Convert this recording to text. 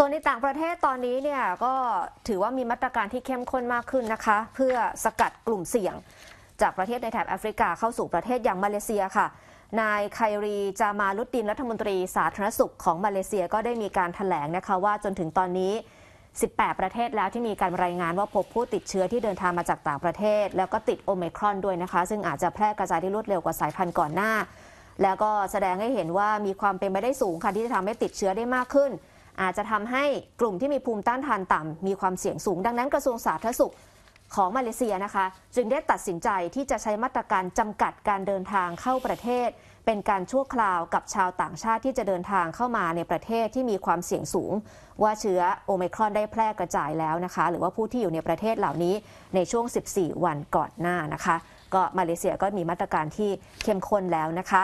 ส่วนในต่างประเทศตอนนี้เนี่ยก็ถือว่ามีมาตรการที่เข้มข้นมากขึ้นนะคะ เพื่อสกัดกลุ่มเสี่ยง จากประเทศในแถบแอฟริกาเข้าสู่ประเทศอย่างมาเลเซียค่ะ นายไครีจามาลุดดินรัฐมนตรีสาธารณสุขของมาเลเซียก็ได้มีการถแถลงนะคะว่าจนถึงตอนนี้ 18 ประเทศแล้วที่มีการรายงานว่าพบผู้ติดเชื้อที่เดินทางมาจากต่างประเทศ แล้วก็ติดโอเมครอนด้วยนะคะ ซึ่งอาจจะแพร่กระจายได้รวดเร็วกว่าสายพันธุ์ก่อนหน้า แล้วก็แสดงให้เห็นว่ามีความเป็นไปได้สูงค่ะที่จะทำให้ติดเชื้อได้มากขึ้น อาจจะทำให้กลุ่มที่มีภูมิต้านทานต่ำมีความเสี่ยงสูง ดังนั้นกระทรวงสาธารณสุขของมาเลเซียนะคะ จึงได้ตัดสินใจที่จะใช้มาตรการจำกัดการเดินทางเข้าประเทศ เป็นการชั่วคราวกับชาวต่างชาติที่จะเดินทางเข้ามาในประเทศที่มีความเสี่ยงสูง ว่าเชื้อโอไมครอนได้แพร่กระจายแล้วนะคะ หรือว่าผู้ที่อยู่ในประเทศเหล่านี้ในช่วง 14 วันก่อนหน้านะคะ ก็มาเลเซียก็มีมาตรการที่เข้มข้นแล้วนะคะ